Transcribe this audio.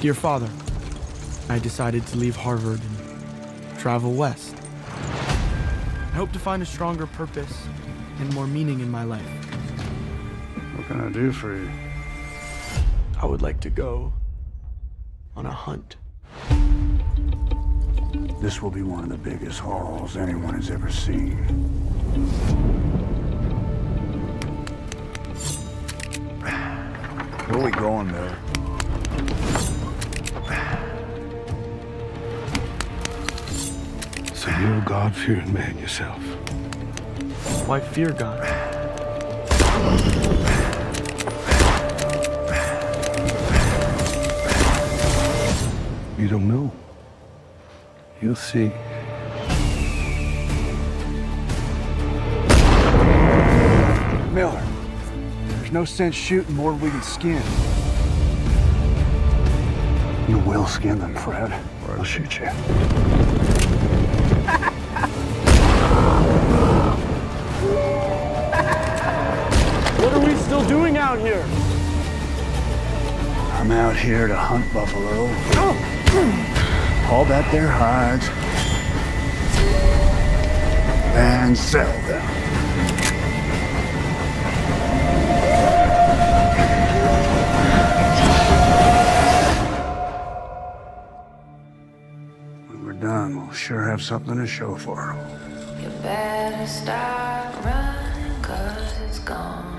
Dear Father, I decided to leave Harvard and travel west. I hope to find a stronger purpose and more meaning in my life. What can I do for you? I would like to go on a hunt. This will be one of the biggest hauls anyone has ever seen. Where are we going, Miller? So you're a God-fearing man yourself. Why fear God? You don't know. You'll see. There's no sense shooting more than we can skin. You will skin them, Fred. Or I'll shoot you. What are we still doing out here? I'm out here to hunt buffalo. Haul back their hides. And sell them. Done, we'll sure have something to show for them. You better start running, cause it's gonna